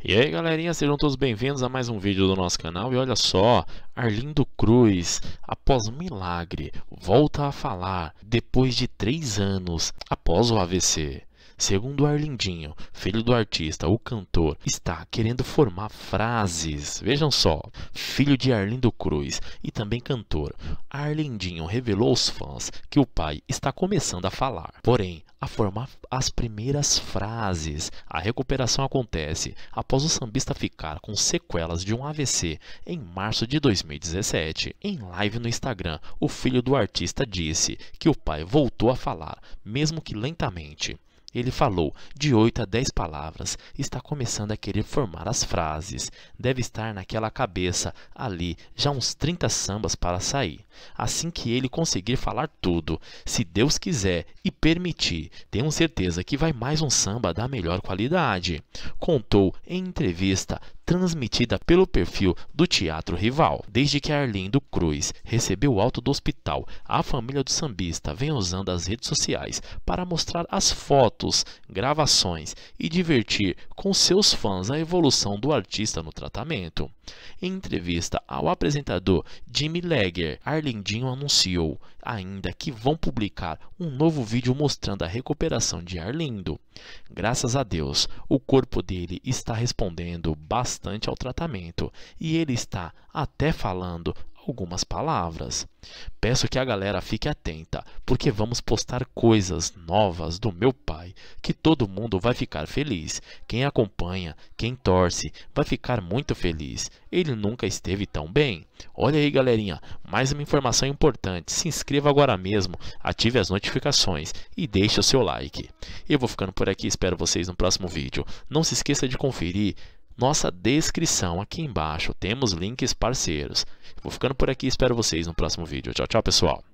E aí galerinha, sejam todos bem-vindos a mais um vídeo do nosso canal e olha só, Arlindo Cruz, após milagre, volta a falar depois de três anos após o AVC. Segundo Arlindinho, filho do artista, o cantor, está querendo formar frases. Vejam só, filho de Arlindo Cruz e também cantor, Arlindinho revelou aos fãs que o pai está começando a falar, porém a formar as primeiras frases. A recuperação acontece após o sambista ficar com sequelas de um AVC em março de 2017. Em live no Instagram, o filho do artista disse que o pai voltou a falar, mesmo que lentamente. Ele falou de 8 a 10 palavras, está começando a querer formar as frases. Deve estar naquela cabeça ali já uns 30 sambas para sair. Assim que ele conseguir falar tudo, se Deus quiser e permitir, tenho certeza que vai mais um samba da melhor qualidade. Contou em entrevista transmitida pelo perfil do Teatro Rival. Desde que Arlindo Cruz recebeu o alto do hospital, a família do sambista vem usando as redes sociais para mostrar as fotos, gravações e divertir com seus fãs a evolução do artista no tratamento. Em entrevista ao apresentador Jimmy Legger, Arlindinho anunciou ainda que vão publicar um novo vídeo mostrando a recuperação de Arlindo. Graças a Deus, o corpo dele está respondendo bastante ao tratamento e ele está até falando algumas palavras. Peço que a galera fique atenta, porque vamos postar coisas novas do meu pai, que todo mundo vai ficar feliz. Quem acompanha, quem torce, vai ficar muito feliz. Ele nunca esteve tão bem. Olha aí, galerinha, mais uma informação importante. Se inscreva agora mesmo, ative as notificações e deixe o seu like. Eu vou ficando por aqui, espero vocês no próximo vídeo. Não se esqueça de conferir nossa descrição aqui embaixo. Temos links parceiros. Vou ficando por aqui espero vocês no próximo vídeo. Tchau, tchau, pessoal.